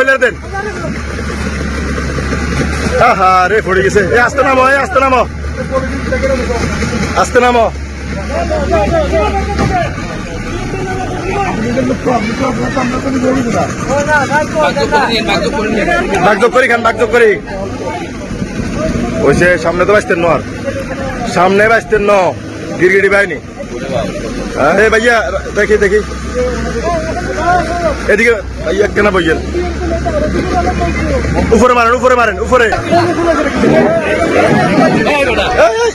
মহিলা দেন। হা রে, পড়ে গেছে। এ, আসতে নামো, এ, আসতে নামো। আসতে নামো। বাগযোগ করি খান বাগযোগ করি। ওইসে সামনে তো বাঁচতেন নর সামনে বাঁচতেন ন। গিরগিরি বাহিনী। হ্যাঁ, আরে ভাইয়া, দেখি দেখি। এদিকে ভাইয়া কেন বইয়েন উপরে মারেন উপরে মারেন উপরে।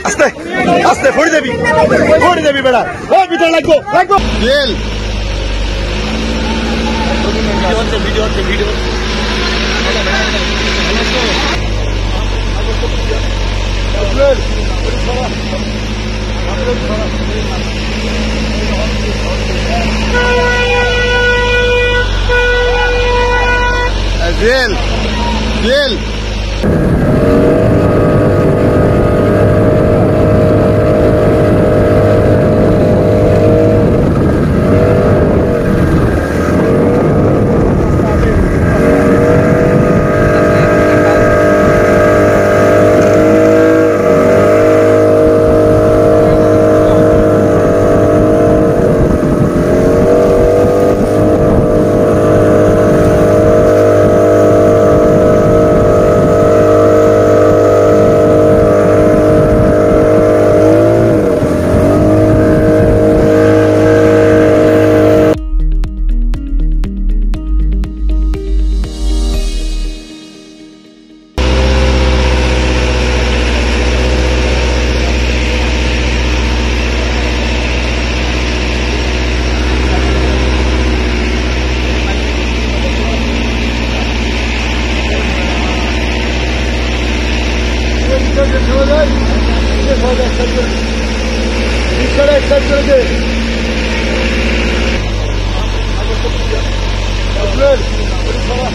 আস্তে আস্তে ফড়ি দেবি ফড়ি দেবি বেড়া। ও ভিতরে লাগবো লাগবো। জেল। জেল। Jail video Fiel. Fiel. Dışarı eksertörü. Eksertörü. Eksertörü.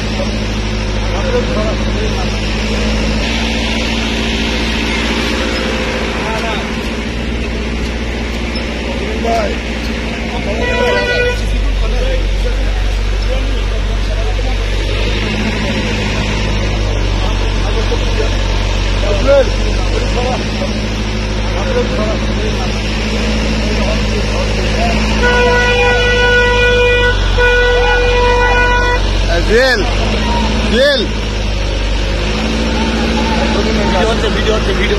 Jail jail video video video